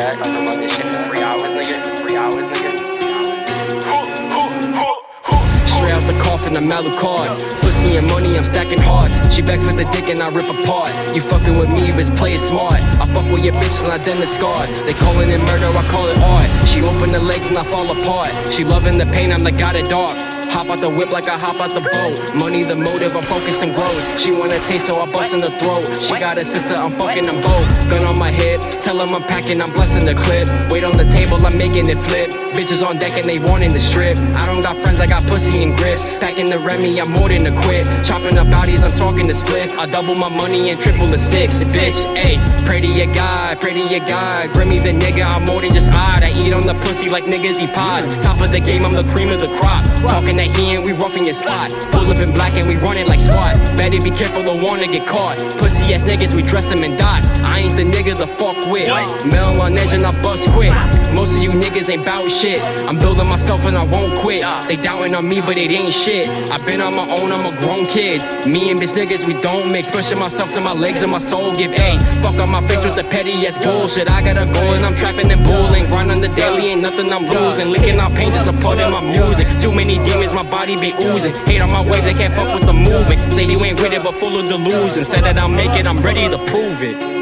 that. I can run this shit for three hours, nigga. Three hours, nigga. Straight out the coffin, I'm Alucard. Pussy and money, I'm stacking hearts. She back for the dick and I rip apart. You fucking with me, but play smart. I fuck with your bitch and I then discard. They calling it murder, I call it art. She open the legs and I fall apart. She loving the pain, I'm the god of dark. Hop out the whip like I hop out the boat. Money the motive, I'm focused and grows. She wanna taste, so I bust in the throat. She got a sister, I'm fucking them both. Gun on my I'm packing, I'm blessing the clip. Wait on the table, I'm making it flip. Bitches on deck and they wanting the strip. I don't got friends, I got pussy and grips. Packing the Remy, I'm more than a quit. Chopping up bodies, I'm talking the split. I double my money and triple the six. Bitch, ayy, pray to your God, pray to your God. Grimmy the nigga, I'm more than just odd. I on the pussy like niggas he pies. Top of the game, I'm the cream of the crop. Talking that he and we roughing your spot. Pull up in black and we running like SWAT. Better be careful, don't wanna get caught. Pussy ass niggas, we dress them in dots. I ain't the nigga to fuck with. Mel on edge and I bust quick. Most of you niggas ain't bout shit. I'm building myself and I won't quit. They doubting on me, but it ain't shit. I've been on my own, I'm a grown kid. Me and bitch niggas, we don't mix. Pushing myself to my legs and my soul give A. Fuck on my face with the petty ass bullshit. I got a goal and I'm trapping and bulling. Grind on the daily, ain't nothing I'm losing. Licking out pain just to put in my music. Too many demons, my body be oozing. Hate on my wave, they can't fuck with the movement. Say you ain't with it, but full of delusion. Said that I'll make it, I'm ready to prove it.